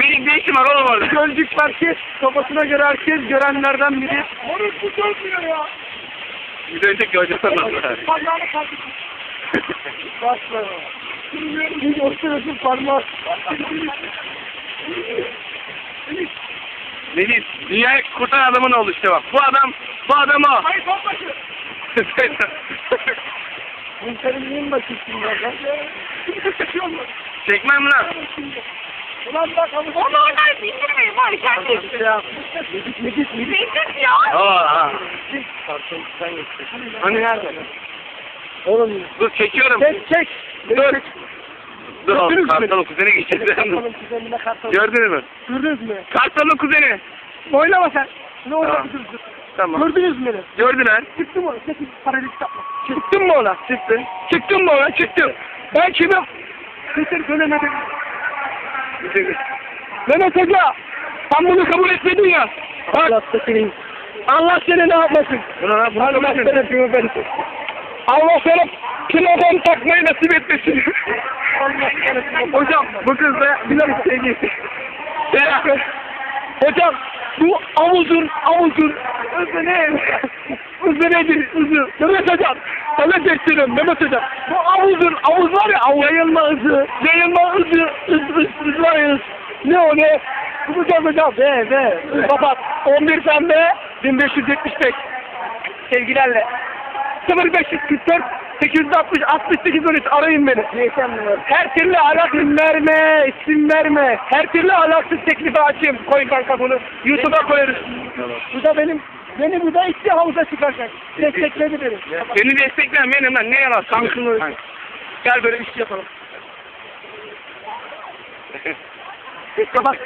Benim ne işim var oğlum orada? Gölcük merkez kafasına göre herkes görenlerden biri. Moruk bu dönmüyor ya. Bir de önceki hocam. Parmağını kaldır. Başla. Bir oturuyorsun parmağı. Melis, dünyayı kurtaran adamın oldu işte bak. Bu adam, bu adam o. Hayır topbaşı. Ben senin neyin bakıyorsun ya? lan? Çekmem lan. Ulan bak abi. Onu oradan bindirmeyin var kendim. Şey yap. Medik medik medik. Bindir ya. Oo, ha. Karton sen gitsin. Hani nerede? Oğlum Dur çekiyorum. çek çek. Dur. Dur oğlum, kartalın kuzeni geçeceğiz. Kartalın kuzenine kartal. Gördünüz mü? Gördünüz mü? Kartalın kuzeni. Oynama sen. Ne Tamam. oynadınız? Tamam. Gördünüz mü beni? Gördüler. Çıktı mı? Çekil. Paralel yapma. Çıktın mı ona? Çıktın. Çıktın mı ona? Çıktım. Ben kimim? Getir dönemedim. Mehmet Hoca. Sen bunu kabul etmedin ya. Bak Allah senin. Allah seni ne yapmasın? Buna ne yapayım? Allah seni. yapıyorum ben. Allah sana kilodon takmayı nasip etmesin. Hocam bu kız da bilir sevgisi. Hocam bu avuzun avuzun özü ne? Özü nedir? Özü. Mehmet hocam. Sana gösteriyorum Mehmet hocam. Bu avuzun avuz var ya avuz. Yayılma hızı. Yayılma hızı. Hız hız hız var ya hız. Ne o ne? Bulacağız hocam. Be be. Kapat. 11 pembe. 1575. Sevgilerle. 0544 860 68 13 arayın beni. Var? Her türlü alak isim verme, isim verme. Her türlü alaksız teklifi açayım. Koy kanka bunu. YouTube'a koyarız. Bu da benim beni bu da itti havuza çıkaracak. Destekledi beni. Beni destekleyen benim lan. Ne yalan? Kankını. Gel böyle iş yapalım. Kapat.